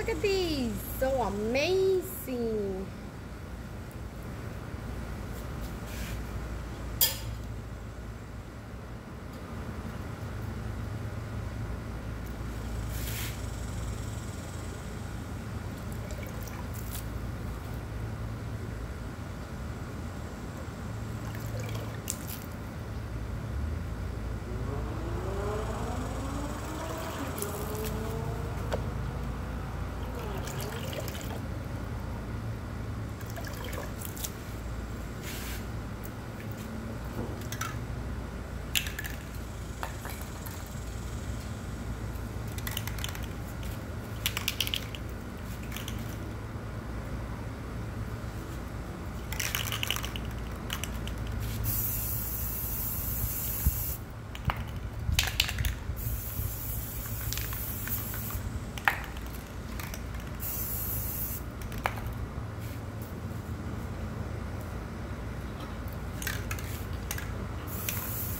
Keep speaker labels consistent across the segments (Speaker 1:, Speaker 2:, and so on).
Speaker 1: look at these. So amazing.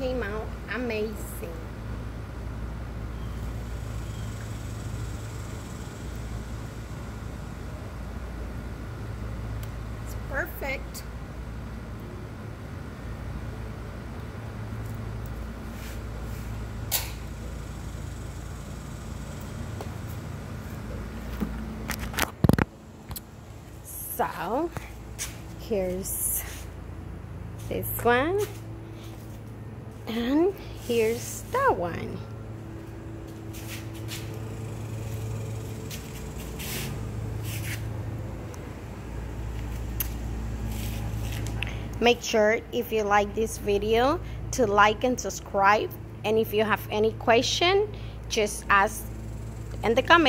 Speaker 1: Came out amazing. It's perfect. So, here's this one. And here's that one. Make sure if you like this video to like and subscribe. And if you have any question, just ask in the comments.